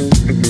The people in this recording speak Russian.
Thank